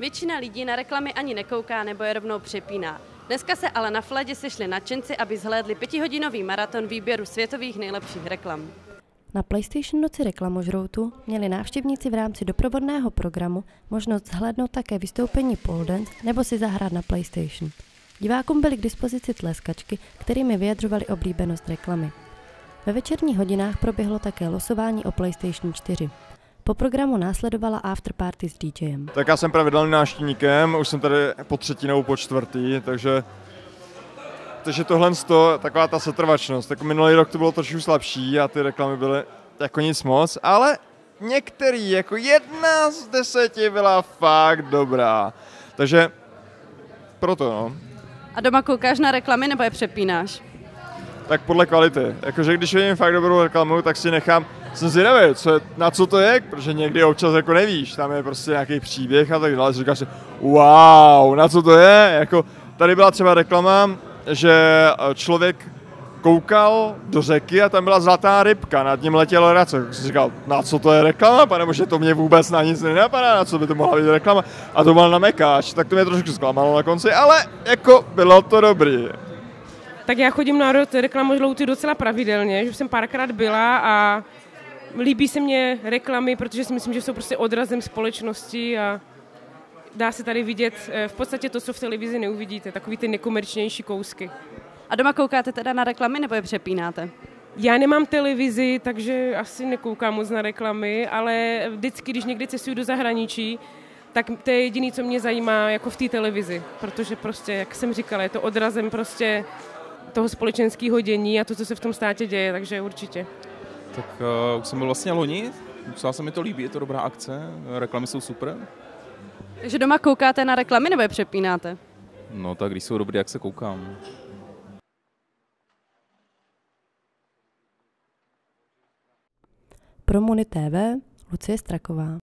Většina lidí na reklamy ani nekouká nebo je rovnou přepíná. Dneska se ale na Fladě sešli nadšenci, aby zhlédli pětihodinový maraton výběru světových nejlepších reklam. Na PlayStation noci reklamožroutu měli návštěvníci v rámci doprovodného programu možnost zhlédnout také vystoupení pole dance nebo si zahrát na PlayStation. Divákům byly k dispozici tleskačky, kterými vyjadřovali oblíbenost reklamy. Ve večerních hodinách proběhlo také losování o PlayStation 4. Po programu následovala afterparty s DJem. Tak já jsem pravidelným návštěvníkem, už jsem tady po třetí nebo po čtvrtý, takže takže tohle to, taková ta setrvačnost. Tak minulý rok to bylo trošku slabší a ty reklamy byly jako nic moc, ale některý, jako jedna z deseti byla fakt dobrá. Takže proto no. A doma koukáš na reklamy nebo je přepínáš? Tak podle kvality. Jakože když vidím fakt dobrou reklamu, tak si nechám, jsem zvědavý, co je, na co to je, protože někdy občas jako nevíš, tam je prostě nějaký příběh a tak dále, říkáš si, wow, na co to je, jako tady byla třeba reklama, že eh, člověk koukal do řeky a tam byla zlatá rybka, nad ním letěl race. Jsem říkal, na co to je reklama, pane bože, to mě vůbec na nic nenapadá, na co by to mohla být reklama. A to byl na mekáč, tak to mě trošku zklamalo na konci, ale jako bylo to dobrý. Tak já chodím na rod reklamožlouty docela pravidelně, že jsem párkrát byla a líbí se mě reklamy, protože si myslím, že jsou prostě odrazem společnosti a dá se tady vidět eh, v podstatě to, co v televizi neuvidíte, takový ty nekomerčnější kousky. A doma koukáte teda na reklamy nebo je přepínáte? Já nemám televizi, takže asi nekoukám moc na reklamy, ale vždycky, když někdy cestuju do zahraničí, tak to je jediné, co mě zajímá jako v té televizi, protože prostě, jak jsem říkala, je to odrazem prostě toho společenského dění a to, co se v tom státě děje, takže určitě. Tak uh, už jsem byl vlastně loni, docela se mi to líbí, je to dobrá akce, reklamy jsou super. Takže doma koukáte na reklamy nebo je přepínáte? No tak když jsou dobrý, jak se koukám. Pro Muni TV Lucie Straková.